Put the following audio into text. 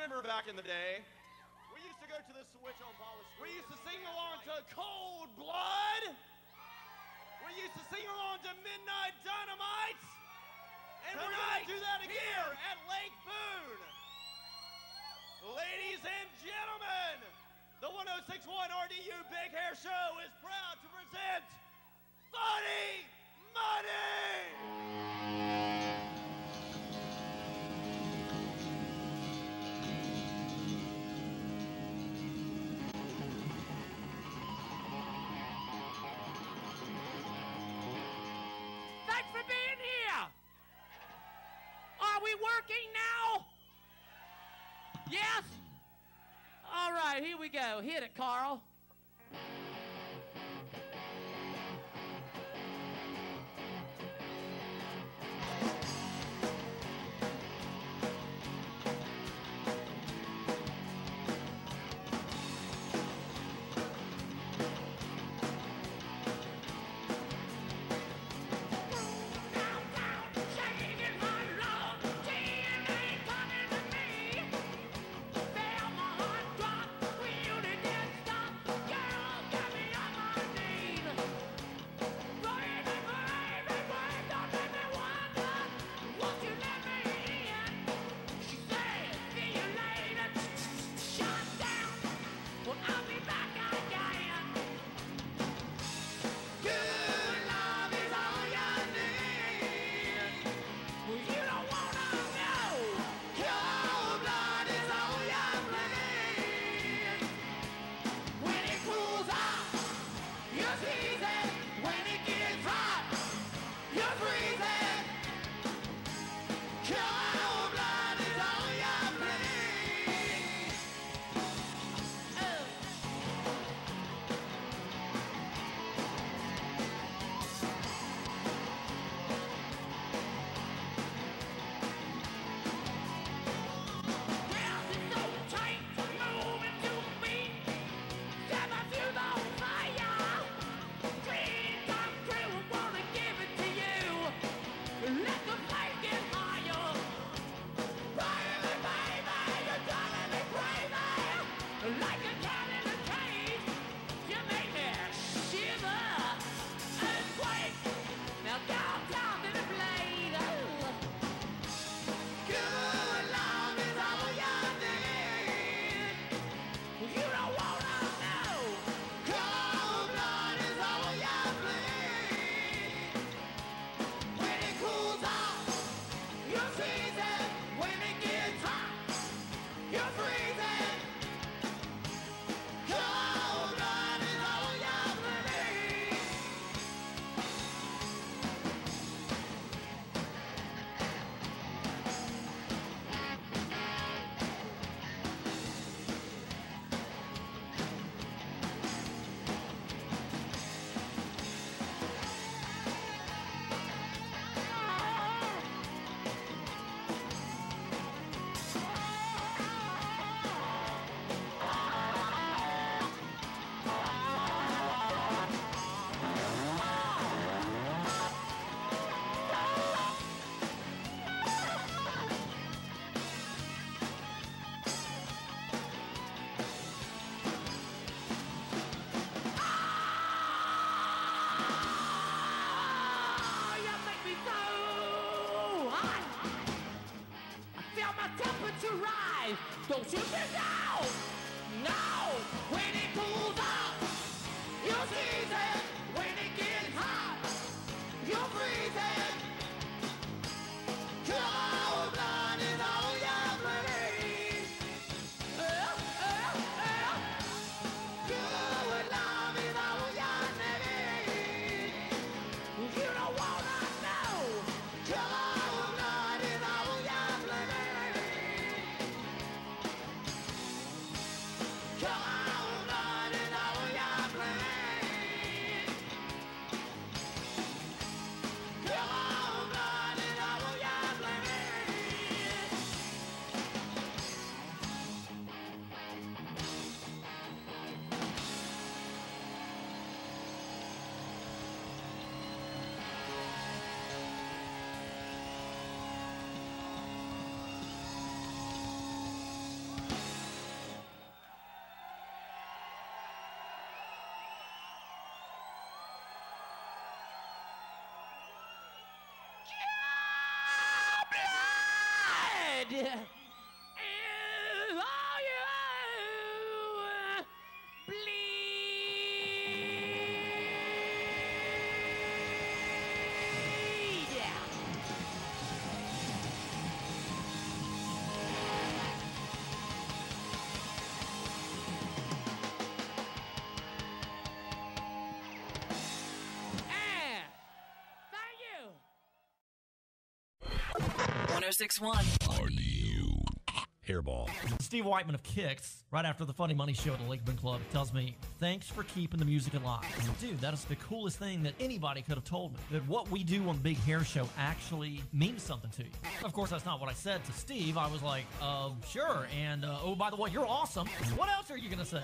remember back in the day, we used to go to the switch on Polish Street. We used to sing along to Cold Blood. We used to sing along to Midnight Dynamite. And we're going to do that again here at Lake Boone. Ladies and gentlemen, the 1061 RDU Big Hair Show is proud to present Funny Money! Working now? Yes? All right, here we go. Hit it, Carl. when it gets Don't you sit down! Is 1061. you Hairball. Steve Whiteman of Kix, right after the Funny Money show at the Lakeman Club, tells me, Thanks for keeping the music alive. Dude, that is the coolest thing that anybody could have told me. That what we do on the Big Hair Show actually means something to you. Of course, that's not what I said to Steve. I was like, uh, Sure. And uh, oh, by the way, you're awesome. What else are you going to say?